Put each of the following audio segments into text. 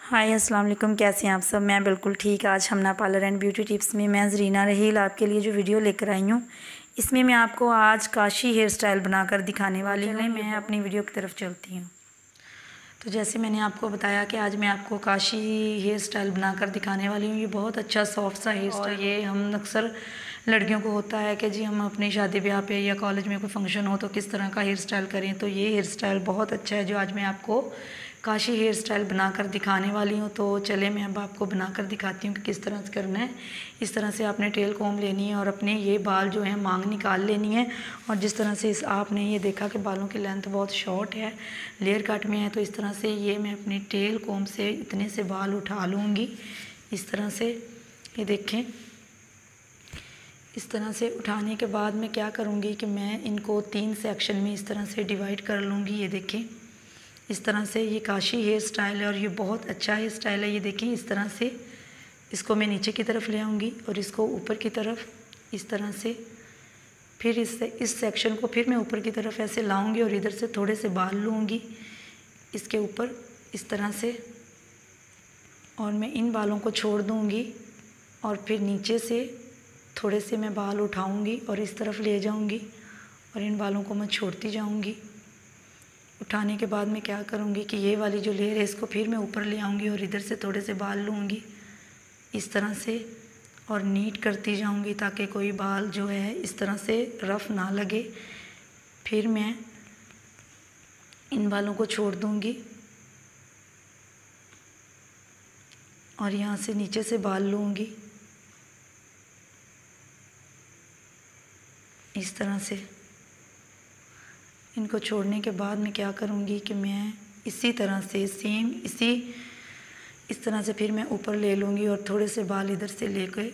हाय अस्सलाम वालेकुम। कैसे हैं आप सब? मैं बिल्कुल ठीक। आज Hamna parlour and beauty tips में मैं जरीना रहील आपके लिए जो वीडियो लेकर आई हूँ इसमें मैं आपको आज काशी हेयर स्टाइल बनाकर दिखाने वाली हूँ। मैं अपनी वीडियो की तरफ़ चलती हूँ। तो जैसे मैंने आपको बताया कि आज मैं आपको काशी हेयर स्टाइल बनाकर दिखाने वाली हूँ। ये बहुत अच्छा सॉफ्ट सा हेयर स्टाइल ये हम अक्सर लड़कियों को होता है कि जी हम अपनी शादी ब्याह पे या कॉलेज में कोई फ़ंक्शन हो तो किस तरह का हेयर स्टाइल करें तो ये हेयर स्टाइल बहुत अच्छा है जो आज मैं आपको काशी हेयर स्टाइल बनाकर दिखाने वाली हूँ। तो चले, मैं अब आपको बनाकर दिखाती हूँ कि किस तरह से करना है। इस तरह से आपने टेल कॉम लेनी है और अपने ये बाल जो हैं मांग निकाल लेनी है। और जिस तरह से इस, आपने ये देखा कि बालों की लेंथ बहुत शॉर्ट है लेयर कट में है तो इस तरह से ये मैं अपनी टेल कॉम से इतने से बाल उठा लूँगी। इस तरह से ये देखें। इस तरह से उठाने के बाद मैं क्या करूँगी कि मैं इनको तीन सेक्शन में इस तरह से डिवाइड कर लूँगी, ये देखें। इस तरह से ये काशी हेयर स्टाइल है और ये बहुत अच्छा हेयर स्टाइल है, ये देखें, इस तरह से। इसको मैं नीचे की तरफ़ ले आऊँगी और इसको ऊपर की तरफ़ इस तरह से। फिर इस इस सेक्शन को फिर मैं ऊपर की तरफ़ ऐसे लाऊँगी और इधर से थोड़े से बाल लूँगी। इसके ऊपर इस तरह से। और मैं इन बालों को छोड़ दूँगी और फिर नीचे से थोड़े से मैं बाल उठाऊँगी और इस तरफ़ ले जाऊँगी और इन बालों को मैं छोड़ती जाऊँगी। उठाने के बाद मैं क्या करूँगी कि ये वाली जो लेयर है, इसको फिर मैं ऊपर ले आऊँगी और इधर से थोड़े से बाल लूँगी। इस तरह से और नीट करती जाऊँगी ताकि कोई बाल जो है, इस तरह से रफ़ ना लगे। फिर मैं इन बालों को छोड़ दूँगी और यहाँ से नीचे से बाल लूँगी। इस तरह से। इनको छोड़ने के बाद मैं क्या करूँगी कि मैं इसी तरह से सेम इसी, इस तरह से फिर मैं ऊपर ले लूँगी और थोड़े से बाल इधर से ले कर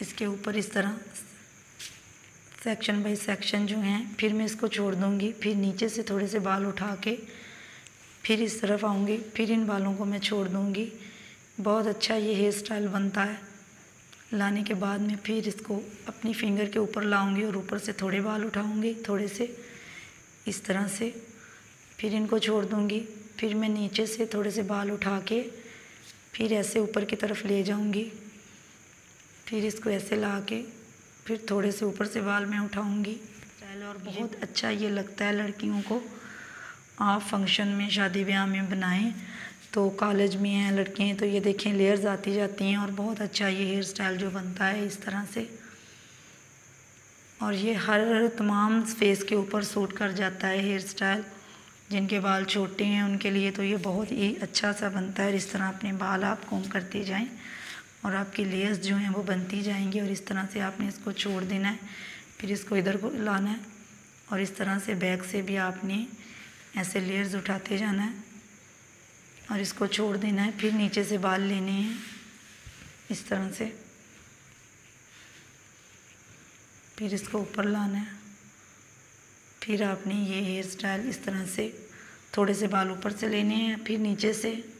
इसके ऊपर इस तरह सेक्शन बाई सेक्शन जो हैं, फिर मैं इसको छोड़ दूँगी। फिर नीचे से थोड़े से बाल उठा के फिर इस तरफ़ आऊँगी। फिर इन बालों को मैं छोड़ दूँगी। बहुत अच्छा ये हेयर स्टाइल बनता है। लाने के बाद में फिर इसको अपनी फिंगर के ऊपर लाऊँगी और ऊपर से थोड़े बाल उठाऊँगी थोड़े से इस तरह से। फिर इनको छोड़ दूँगी। फिर मैं नीचे से थोड़े से बाल उठा के फिर ऐसे ऊपर की तरफ़ ले जाऊँगी। फिर इसको ऐसे ला के फिर थोड़े से ऊपर से बाल मैं उठाऊँगी। और बहुत अच्छा ये लगता है लड़कियों को। आप फ़ंक्शन में शादी ब्याह में बनाएँ तो कॉलेज में हैं, लड़कियाँ तो ये देखें लेयर्स आती जाती हैं और बहुत अच्छा ये हेयर स्टाइल जो बनता है इस तरह से। और ये हर तमाम फेस के ऊपर सूट कर जाता है हेयर स्टाइल जिनके बाल छोटे हैं, उनके लिए तो ये बहुत ही अच्छा सा बनता है और इस तरह अपने बाल आप कॉम करते जाएँ और आपकी लेयर्स जो हैं वो बनती जाएँगी और इस तरह से आपने इसको छोड़ देना है, फिर इसको इधर को लाना है और इस तरह से बैक से भी आपने ऐसे लेयर्स उठाते जाना है। और इसको छोड़ देना है, फिर नीचे से बाल लेने हैं। इस तरह से। फिर इसको ऊपर लाना है। फिर आपने ये हेयर स्टाइल इस तरह से थोड़े से बाल ऊपर से लेने हैं, फिर नीचे से।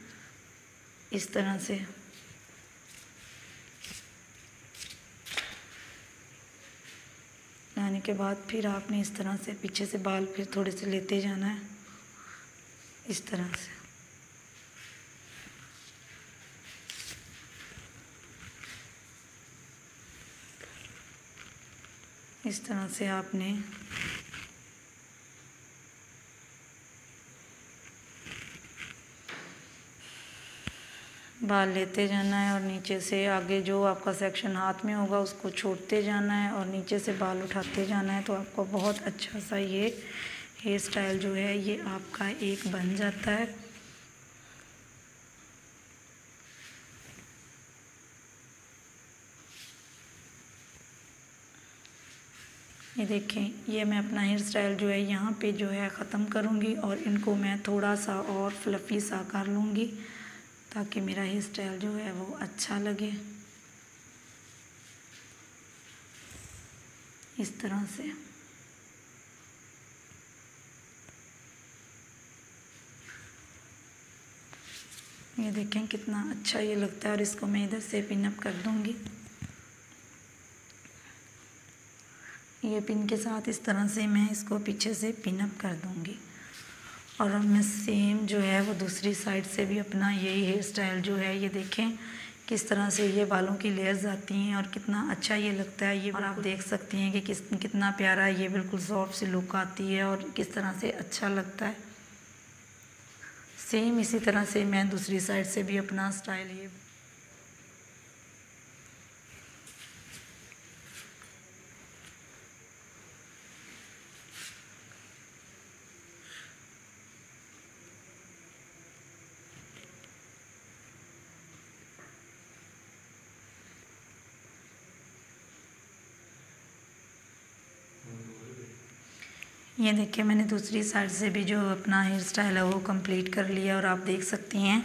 इस तरह से। लाने के बाद फिर आपने इस तरह से पीछे से बाल फिर थोड़े से लेते जाना है। इस तरह से। इस तरह से आपने बाल लेते जाना है और नीचे से आगे जो आपका सेक्शन हाथ में होगा, उसको छोड़ते जाना है और नीचे से बाल उठाते जाना है तो आपको बहुत अच्छा सा ये हेयर स्टाइल जो है, ये आपका एक बन जाता है। ये देखें, ये मैं अपना हेयर स्टाइल जो है यहाँ पे जो है ख़त्म करूँगी और इनको मैं थोड़ा सा और फ्लफ़ी सा कर लूँगी ताकि मेरा हेयर स्टाइल जो है वो अच्छा लगे। इस तरह से। ये देखें कितना अच्छा ये लगता है और इसको मैं इधर से पिनअप कर दूँगी। ये पिन के साथ इस तरह से मैं इसको पीछे से पिन अप कर दूँगी। और अब मैं सेम जो है वो दूसरी साइड से भी अपना यही हेयर स्टाइल जो है, ये देखें किस तरह से ये बालों की लेयर्स आती हैं और कितना अच्छा ये लगता है। ये और आप देख सकती हैं कि किस, कितना प्यारा ये बिल्कुल सॉफ्ट सी लुक आती है और किस तरह से अच्छा लगता है। सेम इसी तरह से मैं दूसरी साइड से भी अपना स्टाइल ये ये देखिए, मैंने दूसरी साइड से भी जो अपना हेयर स्टाइल है वो कंप्लीट कर लिया और आप देख सकती हैं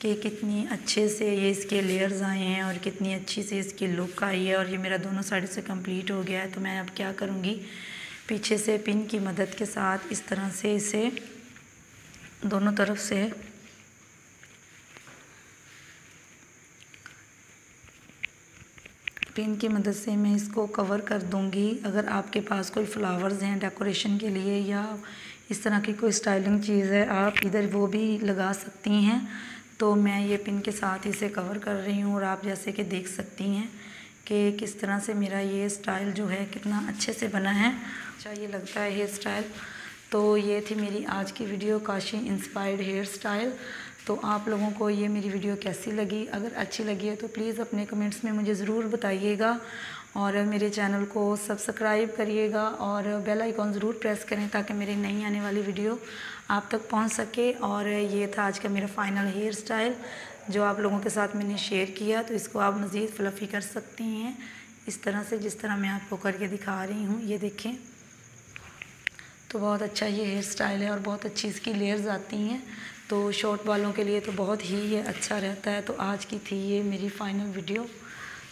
कि कितनी अच्छे से ये इसके लेयर्स आए हैं और कितनी अच्छी से इसकी लुक आई है और ये मेरा दोनों साइड से कंप्लीट हो गया है। तो मैं अब क्या करूँगी? पीछे से पिन की मदद के साथ इस तरह से इसे दोनों तरफ़ से पिन की मदद से मैं इसको कवर कर दूँगी। अगर आपके पास कोई फ्लावर्स हैं डेकोरेशन के लिए या इस तरह की कोई स्टाइलिंग चीज़ है, आप इधर वो भी लगा सकती हैं। तो मैं ये पिन के साथ इसे कवर कर रही हूँ और आप जैसे कि देख सकती हैं कि किस तरह से मेरा ये स्टाइल जो है कितना अच्छे से बना है। अच्छा ये लगता है हेयर स्टाइल। तो ये थी मेरी आज की video Kashi inspired hair style. तो आप लोगों को ये मेरी वीडियो कैसी लगी? अगर अच्छी लगी है तो प्लीज़ अपने कमेंट्स में मुझे ज़रूर बताइएगा और मेरे चैनल को सब्सक्राइब करिएगा और बेल आइकॉन ज़रूर प्रेस करें ताकि मेरी नई आने वाली वीडियो आप तक पहुँच सके। और ये था आज का मेरा फ़ाइनल हेयर स्टाइल जो आप लोगों के साथ मैंने शेयर किया। तो इसको आप मज़ीद फ्लफ़ी कर सकती हैं। इस तरह से जिस तरह मैं आपको करके दिखा रही हूँ, ये देखें। तो बहुत अच्छा ये हेयर स्टाइल है और बहुत अच्छी इसकी लेयर्स आती हैं। तो शॉर्ट वालों के लिए तो बहुत ही ये अच्छा रहता है। तो आज की थी ये मेरी फ़ाइनल वीडियो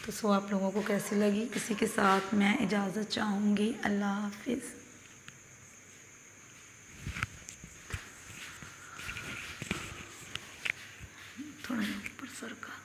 तो सो आप लोगों को कैसी लगी? इसी के साथ मैं इजाज़त चाहूँगी। अल्लाह हाफिज़। थोड़ा ऊपर सर का